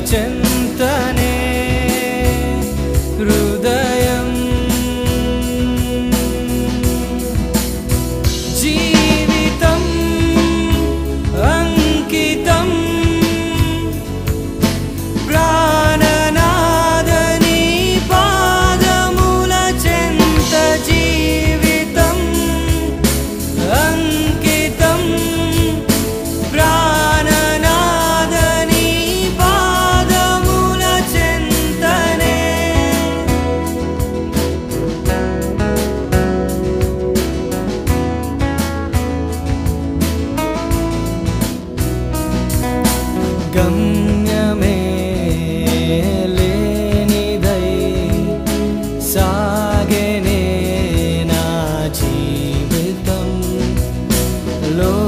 坚 alone